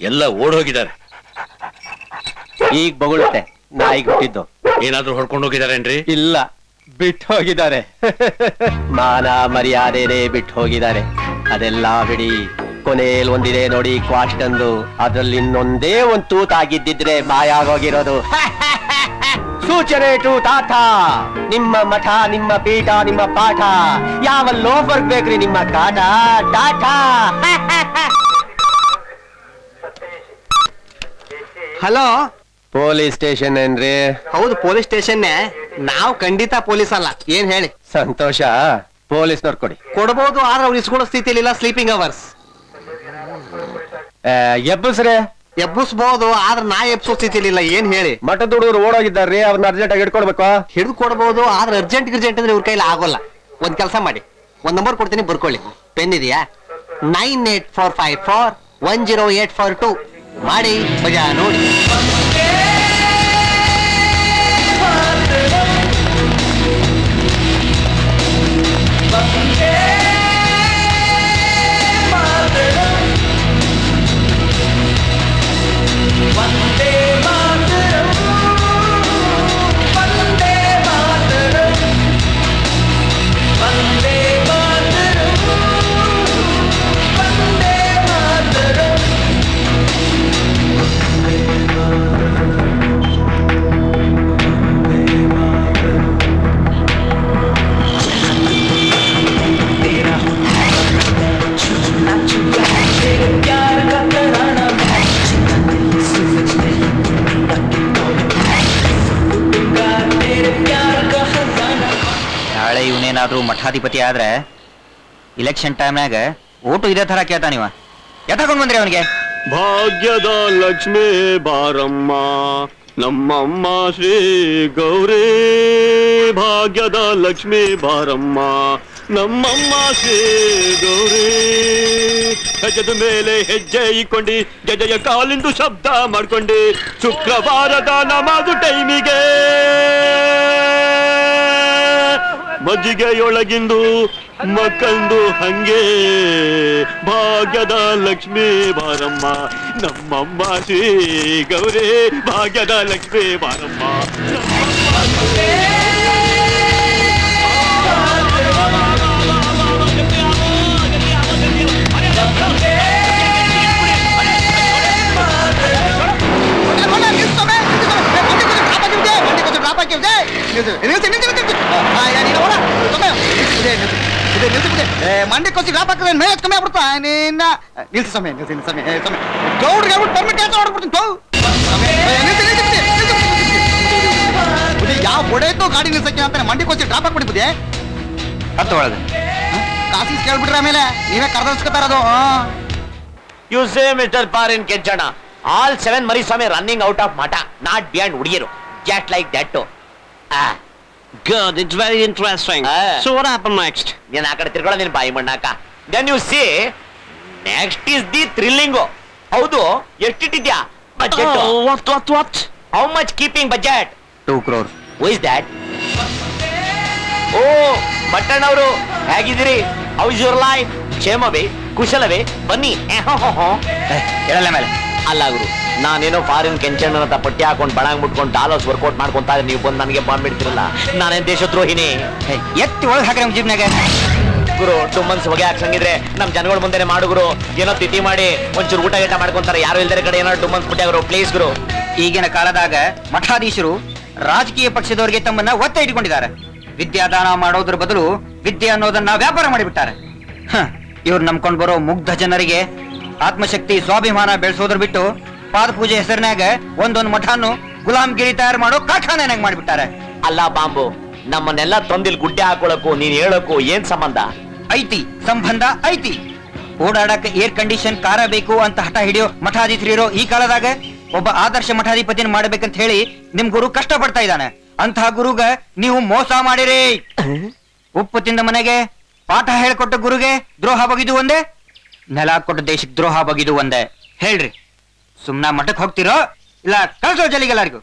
ಎಲ್ಲ ಓಡೋಗಿದ್ದಾರೆ ಈಗ ಬೊಗಳುತ್ತೆ. ನಾಯಿಗೆ ಹುಟ್ಟಿದ್ದು. ಏನಾದ್ರೂ ಹೊಡ್ಕೊಂಡು ಹೋಗಿದಾರೇನ್ರಿ ಇಲ್ಲ. ಬಿಟ್ಟು ಹೋಗಿದ್ದಾರೆ. ಮಾನ ಮರ್ಯಾದೆನೆ ಬಿಟ್ಟು ಹೋಗಿದ್ದಾರೆ. ಅದೆಲ್ಲ ಬಿಡಿ. ಕೊನೆಯಲ್ಲಿ ಒಂದಿದೆ ನೋಡಿ ಕ್ವಾಸ್ಟ್ ಅಂದು ಅದ್ರಲ್ಲಿ ಇನ್ನೊಂದೇ ಒಂದ್ ತೂತಾಗಿದ್ದಿದ್ರೆ ಆಗಿದ್ದಿದ್ರೆ ಮಾಯಾಗೋಗಿರೋದು ಸೂಚನೆ ಟು ತಾತ. ನಿಮ್ಮ ಮಠ ನಿಮ್ಮ ಪೀಠ ನಿಮ್ಮ ಪಾಠ. ಯಾವ ಲೋಫರ್ ಬೇಕ್ರಿ ನಿಮ್ಮ ಕಾಟ? ಟಾಟಾ. ಹಲೋ? ಪೊಲೀಸ್ ಸ್ಟೇಷನ್ ಏನ್ರಿ? ಹೌದು ಪೊಲೀಸ್ ಸ್ಟೇಷನ್ನೇ ನಾವು ಖಂಡಿತ ಪೊಲೀಸ್ ಅಲ್ಲ. ಏನ್ ಹೇಳಿ? ಸಂತೋಷ. ಪೊಲೀಸ್ನವ್ರು ಕೊಡಿ. ಕೊಡಬಹುದು ಆದ್ರೆ ಅವ್ರು ಇಸ್ಕೊಳ್ಳೋ ಸ್ಥಿತಿಯಲ್ಲಿ ಇಲ್ಲ ಸ್ಲೀಪಿಂಗ್ ಅವರ್ಸ್ ಎಬ್ಬಸ್ರೆ. ಎಬ್ಬಿಸ್ಬೋದು ಆದ್ರೆ ನಾ ಎಬ್ಸೋ ಸ್ಥಿತಿಯಲ್ಲಿ ಇಲ್ಲ ಏನ್ ಹೇಳಿ? ಮಠದ ಹುಡುಗರು ಓಡೋಗಿದ್ದಾರ್ರಿ ಅವ್ರನ್ನ ಅರ್ಜೆಂಟ್ ಆಗಿ ಹಿಡ್ಕೊಡ್ಬೇಕು. ಹಿಡಿದು ಕೊಡಬಹುದು ಆದ್ರೆ ಅರ್ಜೆಂಟ್ ಗಿರ್ಜೆಂಟ್ ಅಂದ್ರೆ ಇವ್ರ ಕೈಲಿ ಆಗೋಲ್ಲ. ಒಂದ್ ಕೆಲಸ ಮಾಡಿ. ಒಂದ್ ನಂಬರ್ ಕೊಡ್ತೀನಿ ಬರ್ಕೊಳ್ಳಿ. ಪೆನ್ ಇದೆಯಾ? Nine eight four five four one zero eight four two. ಮಾಡಿ ಮಜಾ ನೋಡಿ. ನಾಳೆ ಇವನೇನಾದ್ರೂ ಮಠಾಧಿಪತಿ ಆದ್ರೆ ಇಲೆಕ್ಷನ್ ಟೈಮ್ನಾಗ ಓಟು ಇದೇ ತರ ಕೇಳ್ತಾನಿವ ಯಾಕೊಂಡ್ ಬಂದ್ರಿ ಅವನಿಗೆ? ಭಾಗ್ಯದ ಲಕ್ಷ್ಮೀ ಬಾರಮ್ಮ, ನಮ್ಮಮ್ಮ ಶ್ರೀ ಗೌರಿ. ಭಾಗ್ಯದ ಲಕ್ಷ್ಮೀ ಬಾರಮ್ಮ, ನಮ್ಮಮ್ಮ ಶ್ರೀ ಗೌರಿ. ಹೆಜ್ಜದ ಮೇಲೆ ಹೆಜ್ಜೆ ಇಕ್ಕೊಂಡಿ ಜಜಯ ಕಾಲಿಂದು ಶಬ್ದ ಮಾಡ್ಕೊಂಡಿ, ಶುಕ್ರವಾರದ ನಮಾಜು ಟೈಮಿಗೆ ಮಜ್ಜಿಗೆಯೊಳಗಿಂದು ಮಕ್ಕಂದು ಹಂಗೆ. ಭಾಗ್ಯದ ಲಕ್ಷ್ಮೀ ಬಾರಮ್ಮ ನಮ್ಮಮ್ಮ ಶ್ರೀ ಗೌರಿ. ಭಾಗ್ಯದ ಲಕ್ಷ್ಮೀ ಬಾರಮ್ಮ ಮಂಡ್ಯಕ್ಕೋಸಿ ಗಾಪ್ ಹಾಕಿದ್ರೆ ಮೇ ಕಮ್ಮಿ ಆಗ್ಬಿಡ್ತಾ. ನಿನ್ನ ನಿಲ್ಸಿ ಸಮಯ ನಿಲ್ಸಿ ಸಮಯ ಸಮಯ ಗೌಡ್ರಿಗೆ ಹೇಳ್ಬಿಟ್ಟು ಪರ್ಮಿಟ್ ಕೆಲಸ ಮಾಡ್ಬಿಡ್ತೀನಿ ತೋ ಯಾವ ಬೊಡೆಯ್ತು ಗಾಡಿ ನಿಲ್ಸಕ್ಕೆ ಅಂತಾನೆ ಮಂಡ್ಯಕ್ಕೋಸಿ ಡ್ರಾಪ್ ಹಾಕ್ಬಿಡಿ ಹತ್ತು ಒಳಗೆ. ಕಾಸಿ ಕೇಳ್ಬಿಟ್ರೆ ಆಮೇಲೆ ನೀವೇ ಕರೆದರ್ಸ್ಕೊತಾರ ಅದು ಯು ಸೇ ಮಿಸ್ಟರ್ ಪಾರಿನ್ ಕೆಜ್ಜಣ all seven Mariswamy running out of Math not beyond ಹುಡುಗಿರು just like that Good, it's very interesting. Ah. So what happened next? ನೀನ್ ಆ ಕಡೆ ತಿರ್ಕೊಳ್ಳೋ ನೀನ್ ಬಾಯಿ ಮಣ್ಣಾಕ. Then you see next is the thrilling ಹೌದು ಎಷ್ಟಿಟ್ಟಿದ್ಯಾ budget Oh, what, what, what? How much keeping budget two crore who is that oh Battanna ಅವರು. ಹೇಗಿದ್ದೀರಿ? How is your life ಕ್ಷೇಮವೇ? ಕುಶಲವೇ? ಬನ್ನಿ. ಹೇಳಲ್ಲ ಮೇಲೆ. ಅಲ್ಲ ಗುರು ನಾನೇನೋ ಫಾರಿನ್ ಕೆಂಚಣ್ಣನ ತ ಪಟ್ಟಿ ಹಾಕೊಂಡು ಬಳಂಗ್ ಮುಟ್ಕೊಂಡು ಡಾಲರ್ಸ್ ವರ್ಕೌಟ್ ಮಾಡ್ಕೊಂತ ನೀವು ಬಂದು ನನಗೆ ಬಾಂಬ್ ಇಡ್ತಿರಲ್ಲ? ನಾನೇನು ದೇಶದ್ರೋಹಿನಿ? ಎತ್ತಿ ಒಳಗೆ ಹಾಕ್ರಿ ನಮ್ಮ ಜೀವನಾಗ ಗುರು ಟುಮ್ಮನ್ಸ್ ಹೊಗೆ ಹಾಕ್ಸಂಗಿದ್ರೆ ನಮ್ಮ ಜನಗಳ ಮುಂದೆ ಮಾಡು ಗುರು. ಏನೋ ತಿಥಿ ಮಾಡಿ ಒಂಚೂರು ಊಟ ಗೀಟ ಮಾಡ್ಕೊಂತಾರೆ ಯಾರು ಇಲ್ದರೆ ಕಡೆ ಏನೋ ಟುಮ್ಮನ್ಸ್ ಪುಟ್ಟಿ ಗುರು ಪ್ಲೀಸ್ ಗುರು. ಈಗಿನ ಕಾಲದಾಗ ಮಠಾಧೀಶರು ರಾಜಕೀಯ ಪಕ್ಷದವರಿಗೆ ತಮ್ಮನ್ನ ಒತ್ತೆ ಇಟ್ಕೊಂಡಿದ್ದಾರೆ. ವಿದ್ಯಾದಾನ ಮಾಡೋದ್ರ ಬದಲು ವಿದ್ಯೆ ಅನ್ನೋದನ್ನ ವ್ಯಾಪಾರ ಮಾಡಿಬಿಟ್ಟಾರೆ. ಇವ್ರು ನಂಬ್ಕೊಂಡು ಬರೋ ಮುಗ್ಧ ಜನರಿಗೆ ಆತ್ಮಶಕ್ತಿ ಸ್ವಾಭಿಮಾನ ಬೆಳೆಸೋದ್ರ ಬಿಟ್ಟು ಪಾದ ಪೂಜೆ ಹೆಸರಿನಾಗ ಒಂದೊಂದು ಮಠಾನು ಗುಲಾಮ್ಗಿರಿ ತಯಾರು ಮಾಡೋ ಕಾರ್ಖಾನೆನಾಗ ಮಾಡಿಬಿಟ್ಟಾರೆ. ಅಲ್ಲ ಬಾಂಬು ನಮ್ಮನ್ನೆಲ್ಲ ತೊಂದಿಲ್ ಗುಡ್ಡೆ ಹಾಕೊಳಕ್ಕೂ ನೀನ್ ಹೇಳಕ್ಕೂ ಏನ್ ಸಂಬಂಧ? ಐತಿ ಸಂಬಂಧ ಐತಿ. ಓಡಾಡಕ್ ಏರ್ ಕಂಡೀಷನ್ ಕಾರ ಬೇಕು ಅಂತ ಹಠ ಹಿಡಿಯೋ ಮಠಾಧೀಶರಿರೋ ಈ ಕಾಲದಾಗ ಒಬ್ಬ ಆದರ್ಶ ಮಠಾಧಿಪತಿನ ಮಾಡ್ಬೇಕಂತ ಹೇಳಿ ನಿಮ್ ಗುರು ಕಷ್ಟ ಪಡ್ತಾ ಇದ್ದಾನೆ. ಅಂತಹ ಗುರುಗ ನೀವು ಮೋಸ ಮಾಡಿರಿ. ಉಪ್ಪು ತಿಂದ ಮನೆಗೆ ಪಾಠ ಹೇಳ್ಕೊಟ್ಟ ಗುರುಗೆ ದ್ರೋಹ ಬಗಿದು ಒಂದೇ ನೆಲ ಕೊಟ್ಟ ದೇಶಕ್ಕೆ ದ್ರೋಹ ಬಗಿದು ಒಂದೇ. ಹೇಳ್ರಿ. ಸುಮ್ನ ಮಠಕ್ಕೆ ಹೋಗ್ತಿರೋ ಇಲ್ಲ ಕಳ್ಸೋ ಜಲಿಗೆಲ್ಲರಿಗೂ?